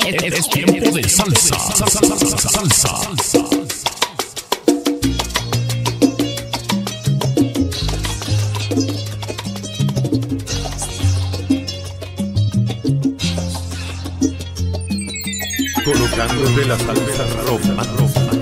Es, tiempo de salsa. Salsa, salsa, salsa. Colocándote la salsa roja.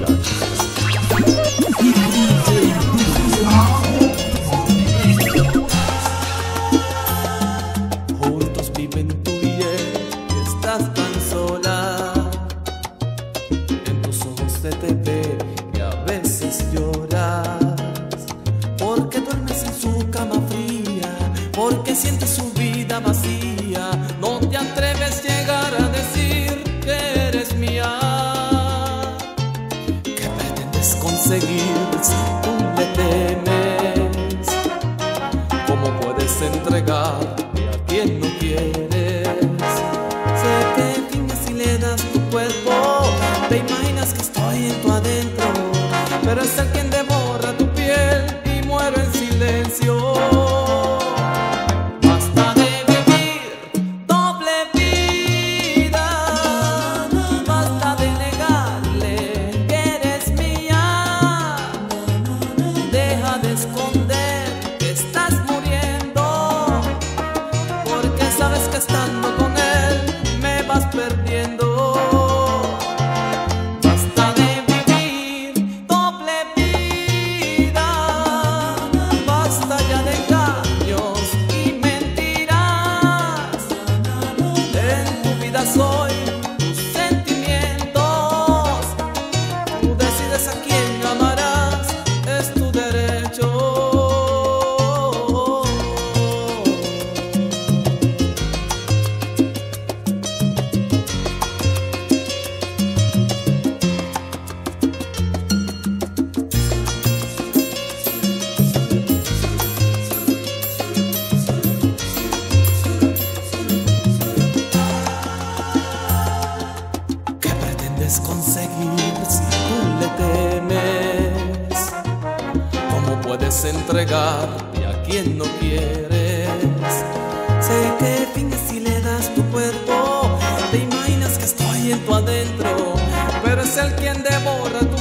amor a tu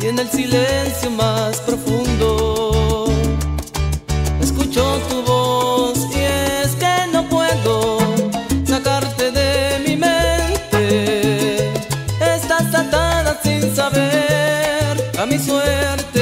y en el silencio más profundo escucho tu voz y es que no puedo sacarte de mi mente. Estás atada sin saber a mi suerte.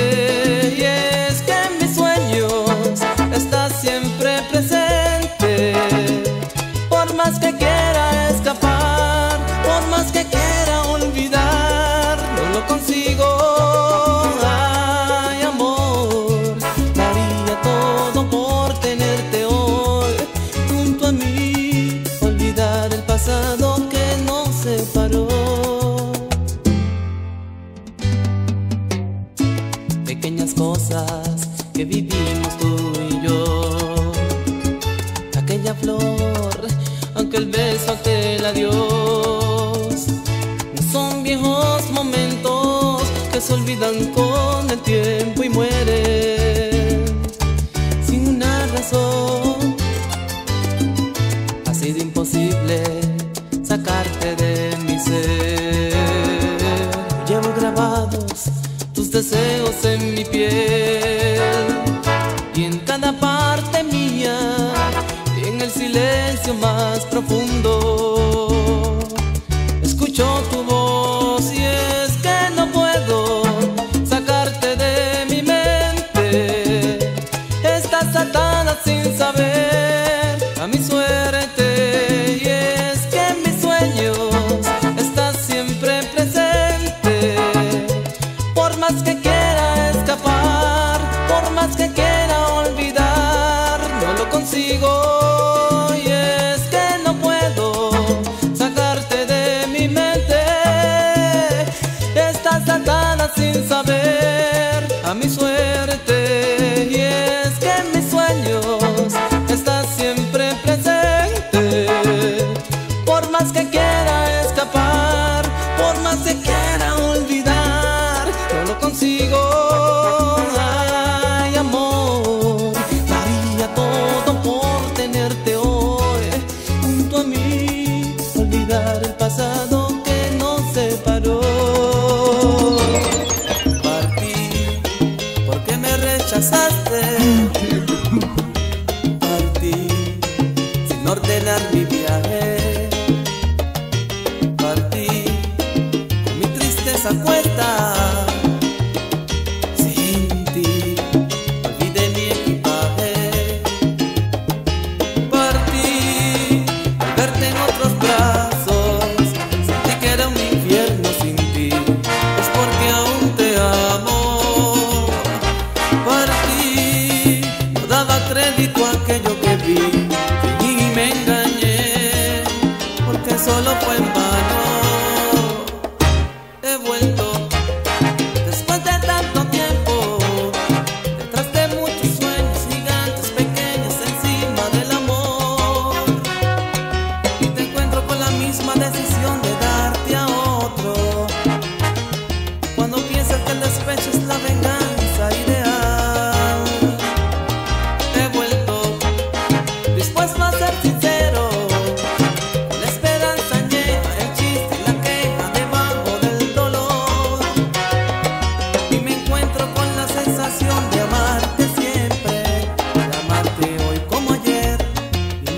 se olvidan con el tiempo y mueren sin una razón. Ha sido imposible sacarte de mi ser. Llevo grabados tus deseos en mi piel y en cada parte mía, y en el silencio más profundo.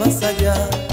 más allá.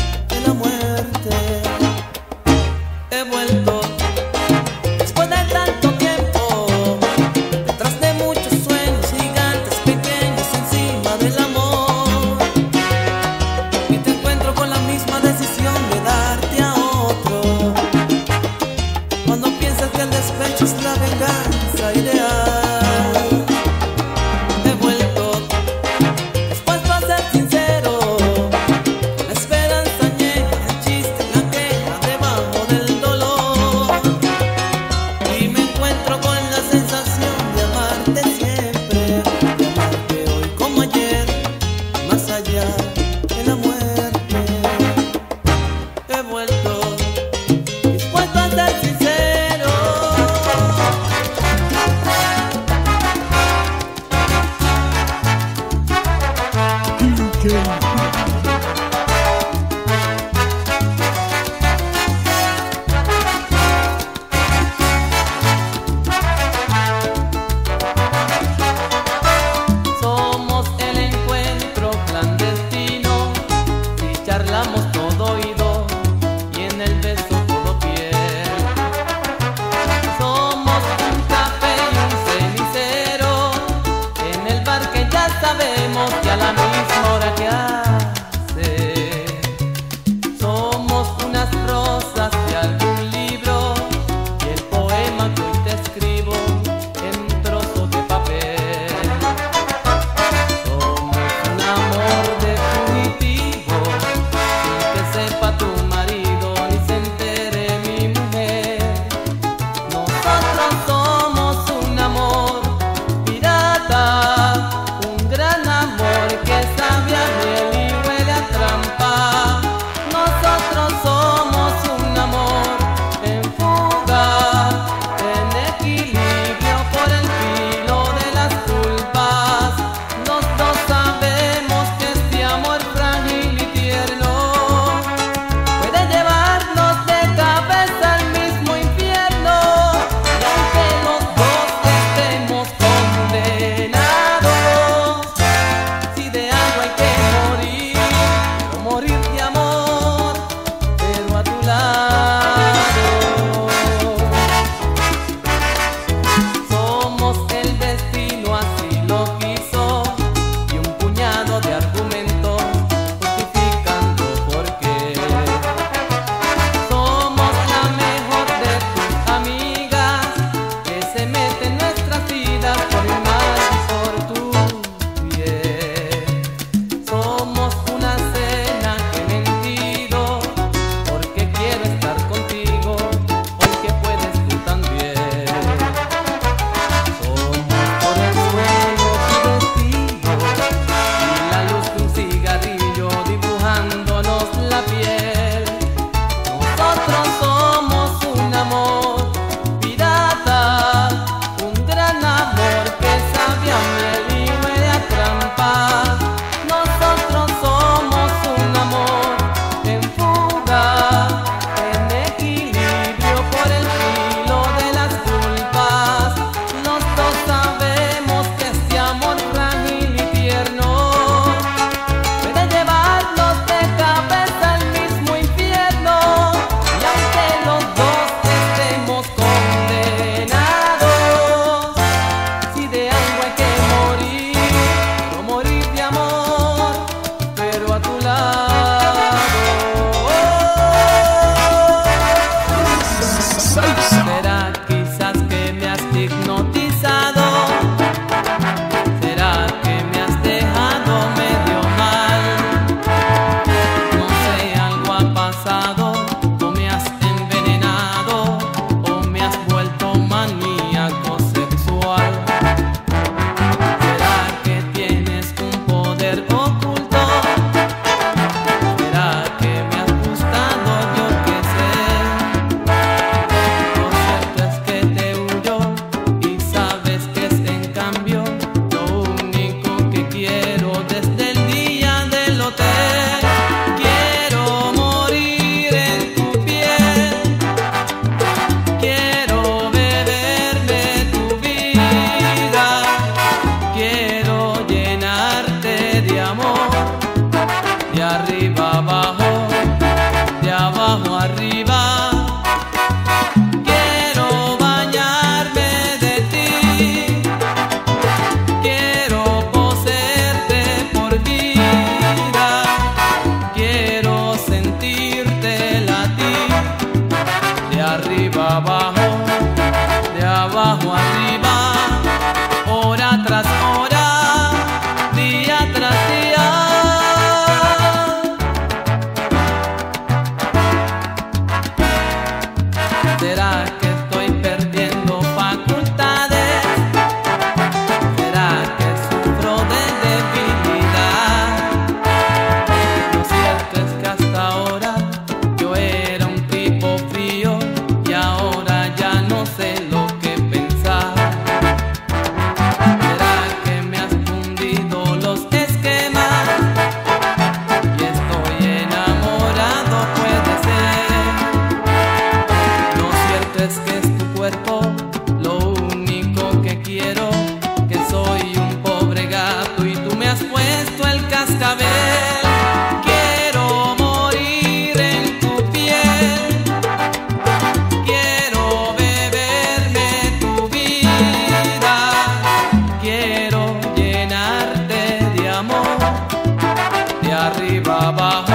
arriba, abajo.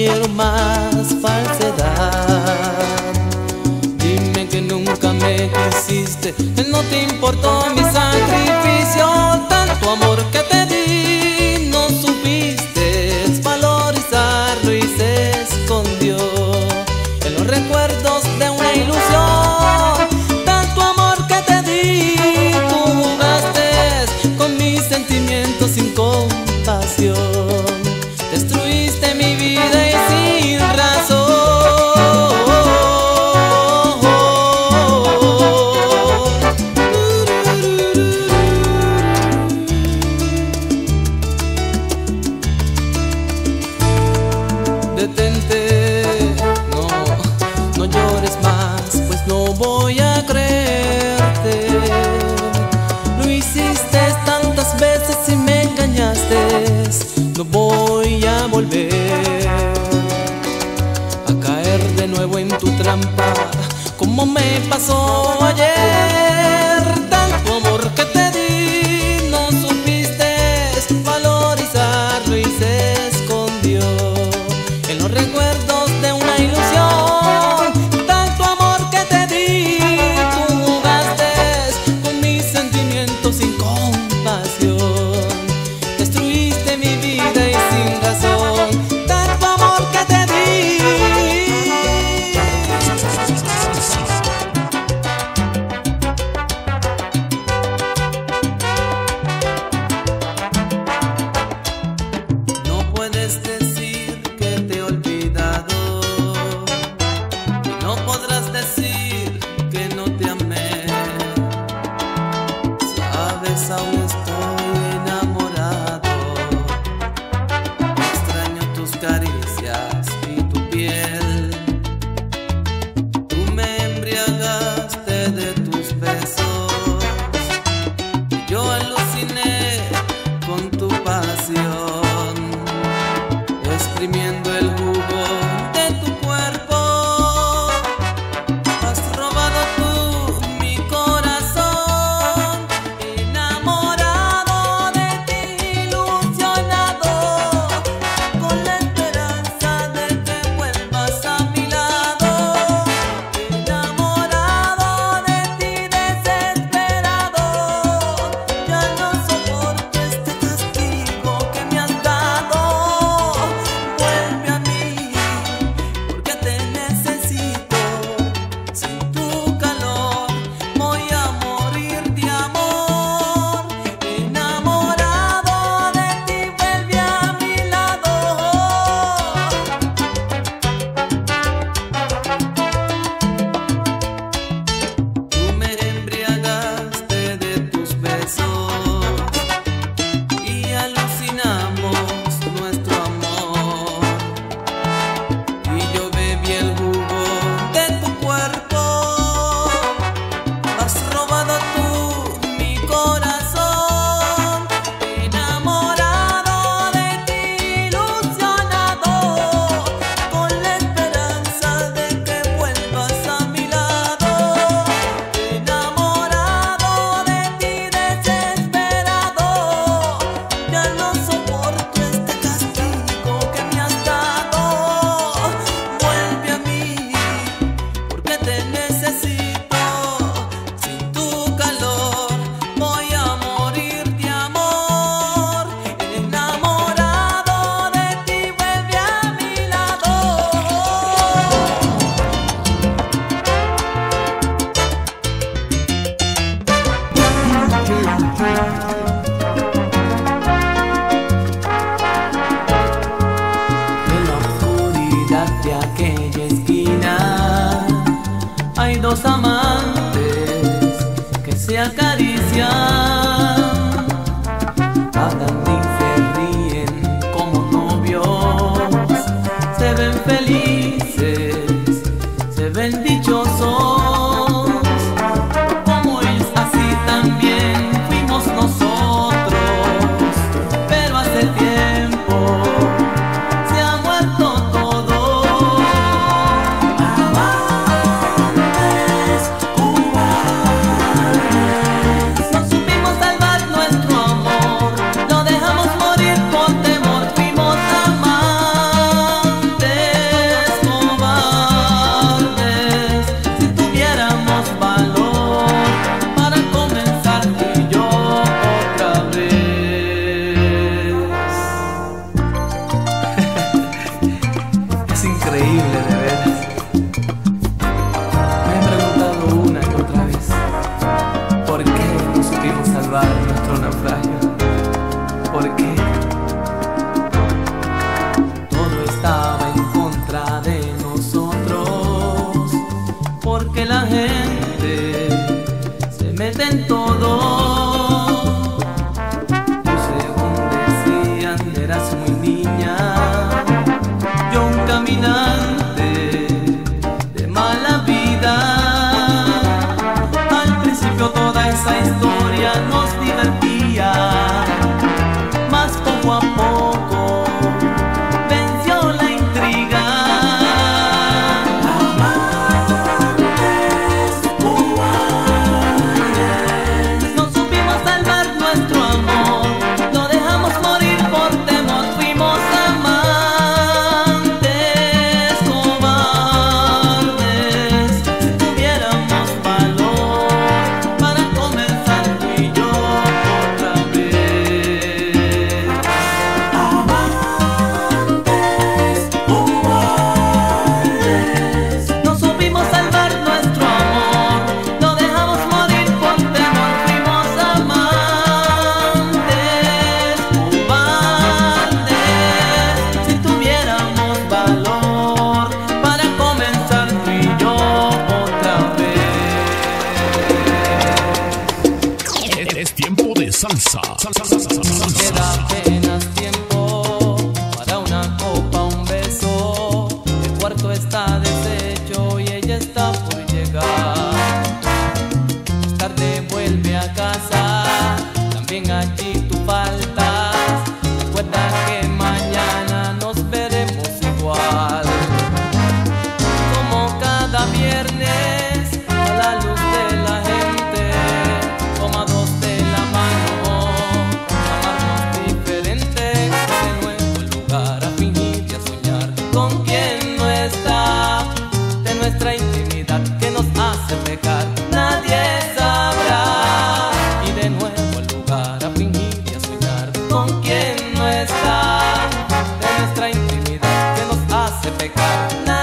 quiero más falsedad. Dime que nunca me quisiste, que no te importó mi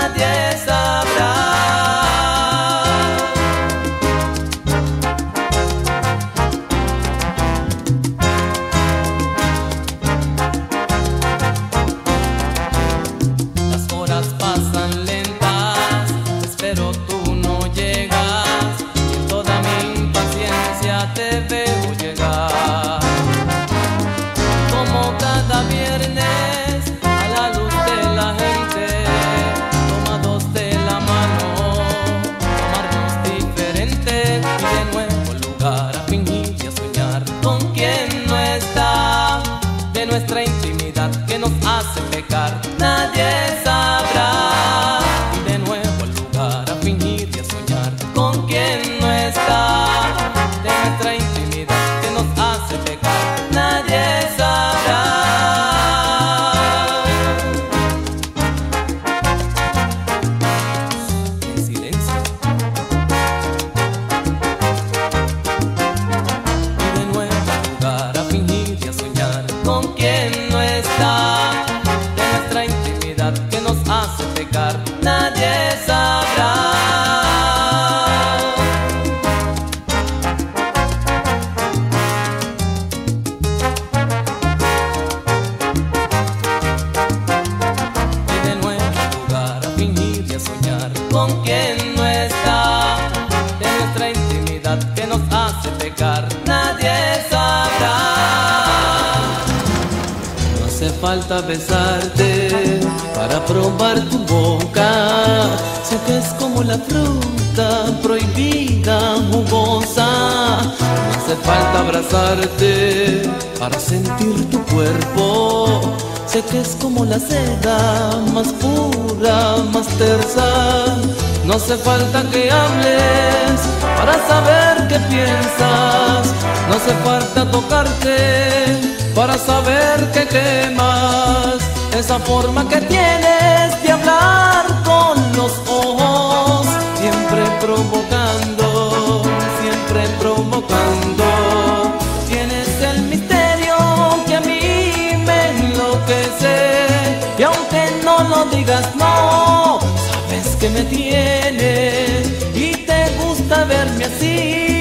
nadie sabrá. besarte, para probar tu boca. Sé que es como la fruta prohibida, jugosa. No hace falta abrazarte para sentir tu cuerpo. Sé que es como la seda más pura, más tersa. No hace falta que hables para saber qué piensas. No hace falta tocarte para saber que quemas esa forma que tienes de hablar con los ojos, siempre provocando, siempre provocando. Tienes el misterio que a mí me enloquece y aunque no lo digas no, sabes que me tienes y te gusta verme así.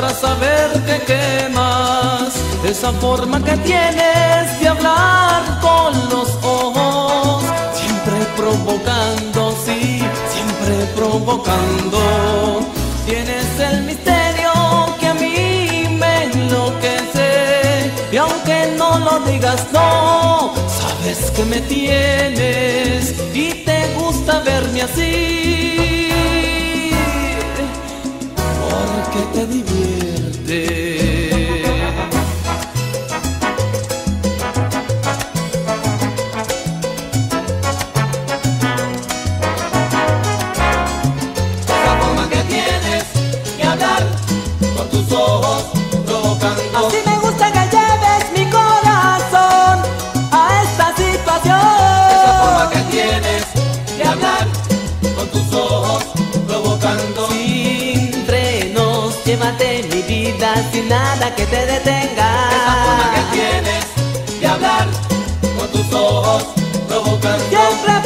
para saber que quemas. Esa forma que tienes de hablar con los ojos, siempre provocando, sí, siempre provocando. Tienes el misterio que a mí me enloquece. Y aunque no lo digas no, sabes que me tienes. Y te gusta verme así. Porque te divino con tus ojos provocando. Así me gusta que lleves mi corazón a esta situación. Esa forma que tienes de hablar con tus ojos provocando. Sin frenos, llévate mi vida sin nada que te detenga. Esa forma que tienes de hablar con tus ojos provocando. Siempre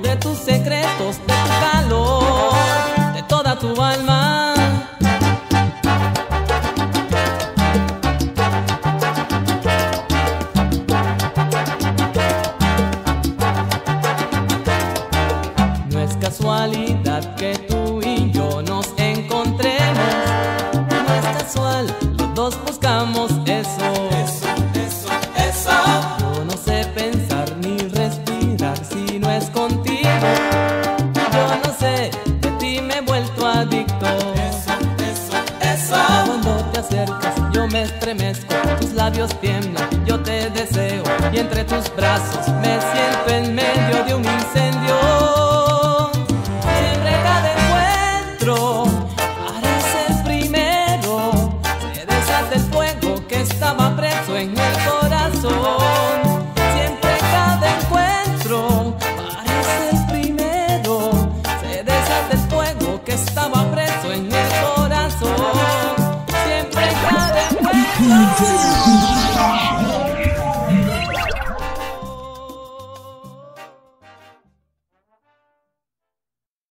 de tus secretos, de tu calor, de toda tu alma.